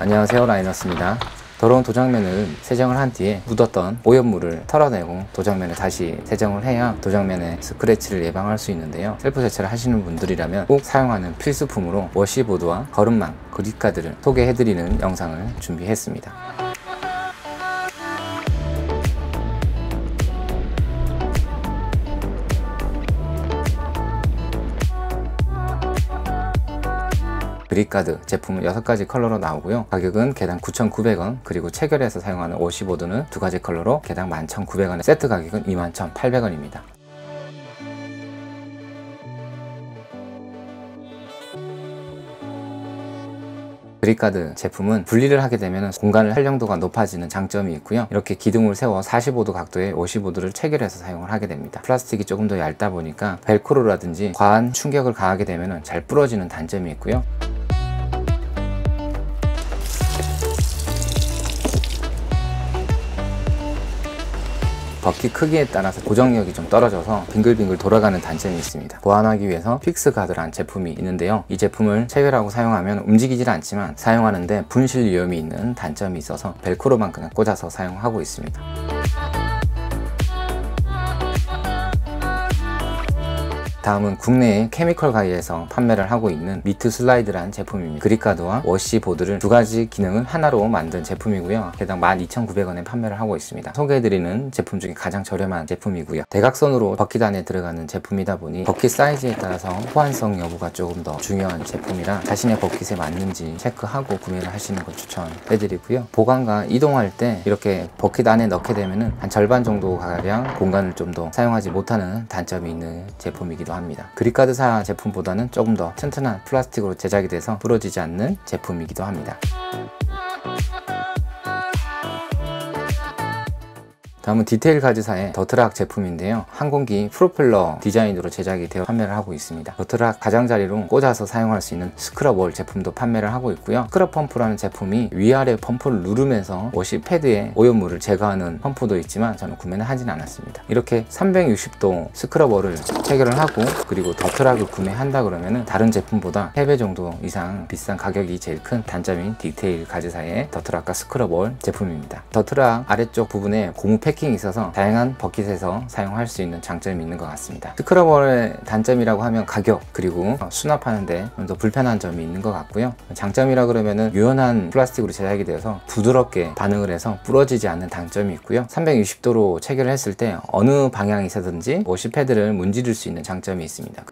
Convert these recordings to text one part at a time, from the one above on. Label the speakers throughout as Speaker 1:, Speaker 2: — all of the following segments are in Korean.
Speaker 1: 안녕하세요 라이너스입니다. 더러운 도장면을 세정을 한 뒤에 묻었던 오염물을 털어내고 도장면을 다시 세정을 해야 도장면의 스크래치를 예방할 수 있는데요. 셀프 세차를 하시는 분들이라면 꼭 사용하는 필수품으로 워시보드와 거름망, 그립카드를 소개해드리는 영상을 준비했습니다 그릿가드 제품은 6가지 컬러로 나오고요. 가격은 개당 9,900원 그리고 체결해서 사용하는 wash board는 두 가지 컬러로 개당 11,900원에 세트 가격은 21,800원입니다. 그릿가드 제품은 분리를 하게 되면 공간을 활용도가 높아지는 장점이 있고요 이렇게 기둥을 세워 45도 각도의 wash board를 체결해서 사용을 하게 됩니다 플라스틱이 조금 더 얇다 보니까 벨크로라든지 과한 충격을 가하게 되면 잘 부러지는 단점이 있고요 버킷 크기에 따라서 고정력이 좀 떨어져서 빙글빙글 돌아가는 단점이 있습니다. 보완하기 위해서 픽스 가드란 제품이 있는데요. 이 제품을 체결하고 사용하면 움직이질 않지만 사용하는데 분실 위험이 있는 단점이 있어서 벨크로만 그냥 꽂아서 사용하고 있습니다 다음은 국내의 케미컬 가이에서 판매를 하고 있는 미트 슬라이드라는 제품입니다. 그릿가드와 wash board를 두 가지 기능을 하나로 만든 제품이고요. 개당 12,900원에 판매를 하고 있습니다. 소개해드리는 제품 중에 가장 저렴한 제품이고요. 대각선으로 버킷 안에 들어가는 제품이다 보니 버킷 사이즈에 따라서 호환성 여부가 조금 더 중요한 제품이라 자신의 버킷에 맞는지 체크하고 구매를 하시는 걸 추천해드리고요. 보관과 이동할 때 이렇게 버킷 안에 넣게 되면 한 절반 정도 가량 공간을 좀 더 사용하지 못하는 단점이 있는 제품이기도 합니다. 합니다. 그릿가드사 제품보다는 조금 더 튼튼한 플라스틱으로 제작이 돼서 부러지지 않는 제품이기도 합니다. 다음은 디테일 가드사의 더트락 제품인데요. 항공기 프로펠러 디자인으로 제작이 되어 판매를 하고 있습니다. 더트락 가장자리로 꽂아서 사용할 수 있는 스크럽월 제품도 판매를 하고 있고요. 스크럽 펌프라는 제품이 위아래 펌프를 누르면서 wash pad에 오염물을 제거하는 펌프도 있지만 저는 구매는 하진 않았습니다. 이렇게 360도 스크럽월을 체결을 하고 그리고 더트락을 구매한다 그러면 다른 제품보다 3배 정도 이상 비싼 가격이 제일 큰 단점인 디테일 가드사의 더트락과 스크럽월 제품입니다. 더트락 아래쪽 부분에 고무 패킹 패킹이 있어서 다양한 버킷에서 사용할 수 있는 장점이 있는 것 같습니다. 스크럽월의 단점이라고 하면 가격 그리고 수납하는데 좀 더 불편한 점이 있는 것 같고요. 장점이라 그러면은 유연한 플라스틱으로 제작이 되어서 부드럽게 반응을 해서 부러지지 않는 단점이 있고요. 360도로 체결을 했을 때 어느 방향이서든지 wash pad를 문지를 수 있는 장점이 있습니다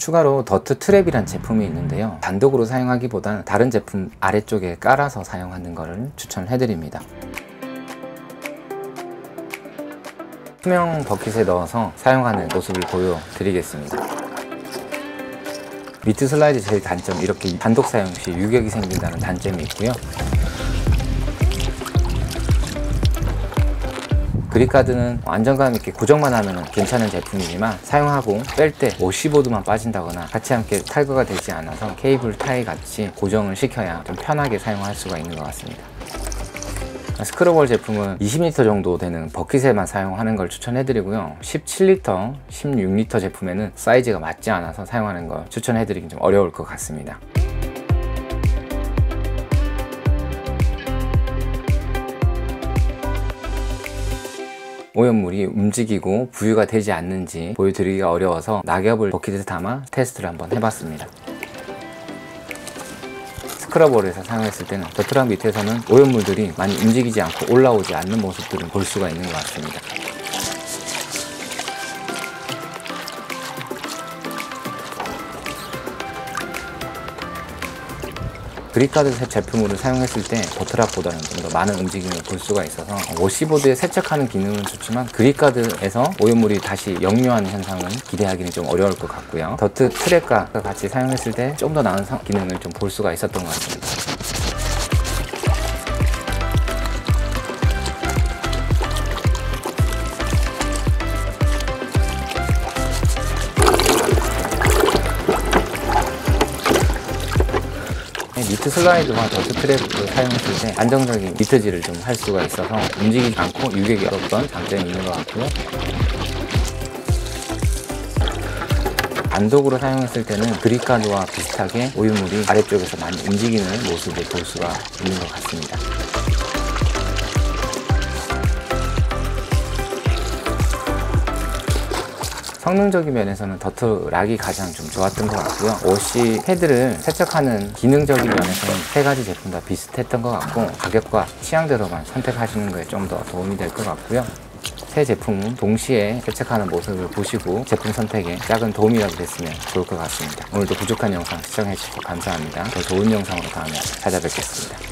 Speaker 1: 추가로 더트 트랩이란 제품이 있는데요. 단독으로 사용하기보다는 다른 제품 아래쪽에 깔아서 사용하는 것을 추천해 드립니다. 투명 버킷에 넣어서 사용하는 모습을 보여드리겠습니다. 미트 슬라이드 제일 단점 이렇게 단독 사용 시 유격이 생긴다는 단점이 있고요 그릿가드는 안정감 있게 고정만 하면 괜찮은 제품이지만 사용하고 뺄 때 55도만 빠진다거나 같이 함께 탈거가 되지 않아서 케이블 타이 같이 고정을 시켜야 좀 편하게 사용할 수가 있는 것 같습니다. 스크러볼 제품은 20리터 정도 되는 버킷에만 사용하는 걸 추천해드리고요. 17리터, 16리터 제품에는 사이즈가 맞지 않아서 사용하는 걸 추천해드리긴 좀 어려울 것 같습니다 오염물이 움직이고 부유가 되지 않는지 보여드리기가 어려워서 낙엽을 버킷에 담아 테스트를 한번 해봤습니다. 스크럽월에서 사용했을 때는 더트락 밑에서는 오염물들이 많이 움직이지 않고 올라오지 않는 모습들을 볼 수가 있는 것 같습니다 그릿가드 제품으로 사용했을 때 더트락보다는 좀 더 많은 움직임을 볼 수가 있어서 워시보드에 세척하는 기능은 좋지만 그릿가드에서 오염물이 다시 역류하는 현상은 기대하기는 좀 어려울 것 같고요. 더트 트랩과 같이 사용했을 때 좀 더 나은 기능을 좀 볼 수가 있었던 것 같습니다 미트 슬라이드와 더트 트랩을 사용했을 때 안정적인 미트질을 좀 할 수가 있어서 움직이지 않고 유격이 없던 장점이 있는 것 같고요. 단독으로 사용했을 때는 그릿가드와 비슷하게 오염물이 아래쪽에서 많이 움직이는 모습을 볼 수가 있는 것 같습니다. 성능적인 면에서는 더트락이 가장 좀 좋았던 것 같고요. wash pad를 세척하는 기능적인 면에서는 세 가지 제품 다 비슷했던 것 같고 가격과 취향대로만 선택하시는 거에 좀 더 도움이 될 것 같고요. 새 제품은 동시에 세척하는 모습을 보시고 제품 선택에 작은 도움이라도 됐으면 좋을 것 같습니다. 오늘도 부족한 영상 시청해주셔서 감사합니다. 더 좋은 영상으로 다음에 찾아뵙겠습니다.